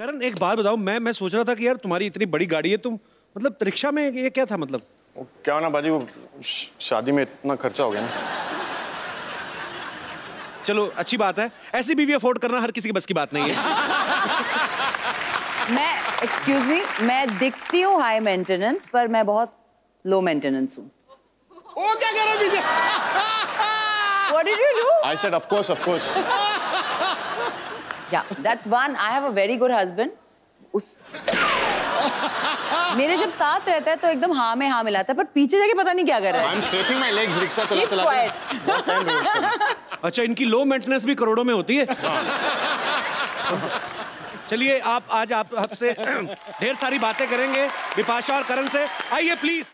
करण एक बात बताओ मैं मैं सोच रहा था कि यार तुम्हारी इतनी बड़ी गाड़ी है तुम मतलब रिक्शा में ये क्या था मतलब? वो क्या ना बाजी वो शादी में इतना खर्चा हो गया ना। चलो अच्छी बात है। ऐसी बीवी अफोर्ड करना हर किसी की बस की बात नहीं है। मैं एक्सक्यूज मी मैं दिखती हूँ हाई मेंटेनेंस पर मैं बहुत लो मेंटेनेंस हूँ। वो क्या कह रहा है What did you do? I said of course of course Yeah, that's one. I have a very good husband. उस मेरे जब साथ रहता है तो एकदम हाँ में हाँ मिलाता है पर पीछे जाके पता नहीं क्या कर रहा आई है। एम स्ट्रेचिंग माय लेग्स रिक्शा चला Keep चला अच्छा इनकी लो मेंटेनेंस भी करोड़ों में होती है। चलिए आप आज आप आपसे ढेर सारी बातें करेंगे। विपाशा और करण से। आइए प्लीज़